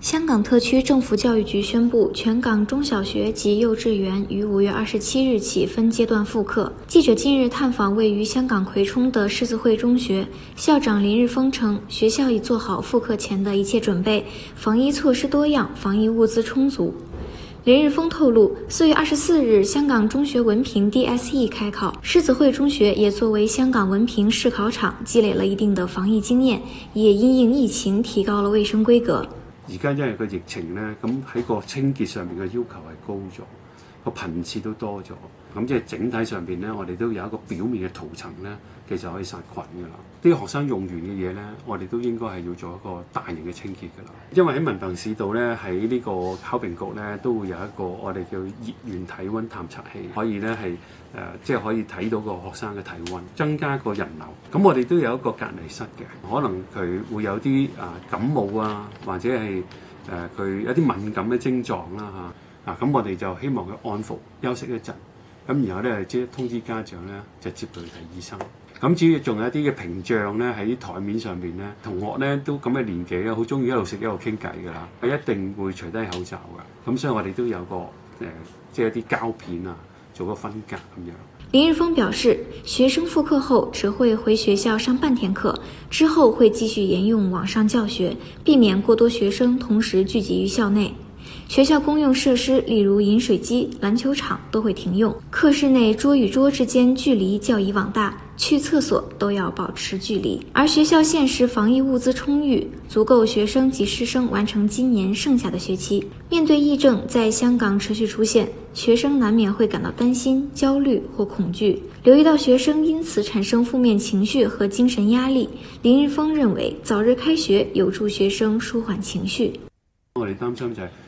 香港特区政府教育局宣布，全港中小学及幼稚园于五月二十七日起分阶段复课。记者近日探访位于香港葵涌的狮子会中学，校长林日峰称，学校已做好复课前的一切准备，防疫措施多样，防疫物资充足。林日峰透露，四月二十四日，香港中学文凭 DSE 开考，狮子会中学也作为香港文凭试考场，积累了一定的防疫经验，也因应疫情提高了卫生规格。而家因為個疫情咧，咁喺個清潔上面嘅要求係高咗，個頻次都多咗。咁即係整體上邊咧，我哋都有一個表面嘅塗層咧，其實可以殺菌㗎啦。啲學生用完嘅嘢咧，我哋都應該係要做一個大型嘅清潔㗎啦。因為喺文憑試度咧，喺呢個考評局咧，都會有一個我哋叫熱源體温探測器，可以咧係誒，即係可以睇到個學生嘅體温，增加個人流。咁我哋都有一個隔離室嘅，可能佢會有啲啊感冒啊，或者係誒佢有啲敏感嘅症狀啦嚇。啊，咁我哋就希望佢安撫休息一陣，咁然後咧即係通知家長咧，就接佢睇醫生。咁至於仲有一啲嘅屏障咧喺台面上邊咧，同學咧都咁嘅年紀咧，好中意一路食一路傾偈㗎啦，係一定會除低口罩㗎。咁所以我哋都有個誒、即係一啲膠片啊，做個分隔咁樣。林日峰表示，學生復課後只會回學校上半天課，之後會繼續沿用網上教學，避免過多學生同時聚集於校內。学校公用设施，例如饮水机、篮球场都会停用。课室内桌与桌之间距离较以往大，去厕所都要保持距离。而学校現時防疫物资充裕，足够学生及师生完成今年剩下的学期。面对疫症在香港持续出现，学生难免会感到担心、焦虑或恐惧。留意到学生因此产生负面情绪和精神压力，林日峰认为早日开学有助学生舒缓情绪。我哋担心就系。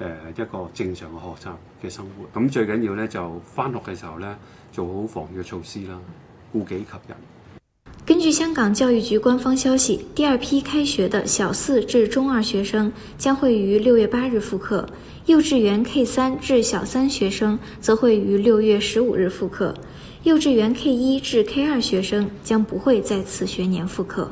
誒一個正常嘅學習嘅生活，咁最緊要咧就返學嘅時候咧做好防疫措施啦，顧己及人。根據香港教育局官方消息，第二批開學的小四至中二學生將會於六月八日復課，幼稚園 K 三至小三學生則會於六月十五日復課，幼稚園 K 一至 K 二學生將不會在此學年復課。